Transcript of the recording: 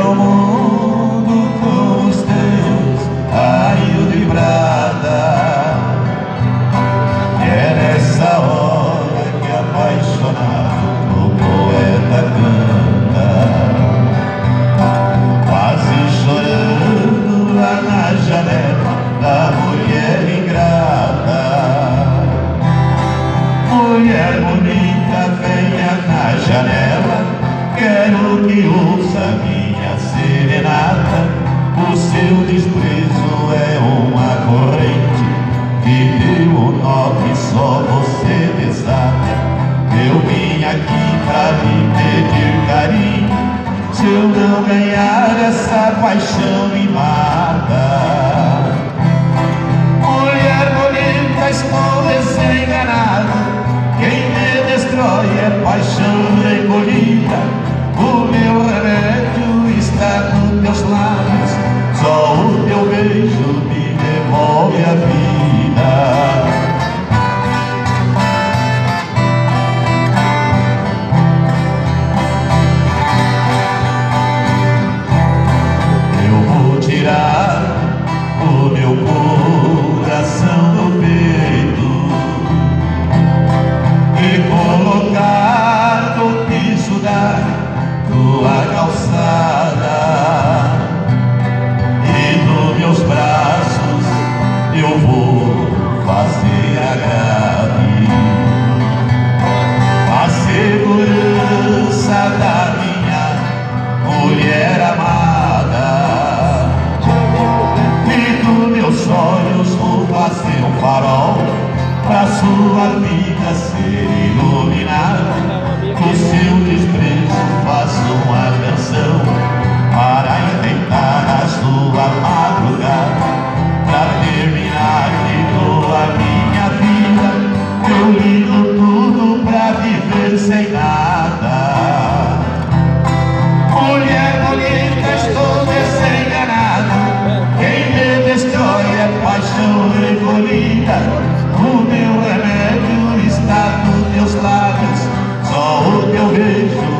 ao mundo com os teus raios de brada. É nessa hora que apaixonado desprezo é uma corrente que o nó que só você desata. Eu vim aqui pra lhe pedir carinho, se eu não ganhar essa paixão me mata. Mulher bonita, estou desenganado. Quem me destrói é paixão recolhida. O meu devolve a vida. eu vou fazer a grave A segurança da minha mulher amada. E dos meus olhos vou fazer um farol Pra sua vida ser iluminada. vida O meu remédio está nos teus lábios. Só o teu beijo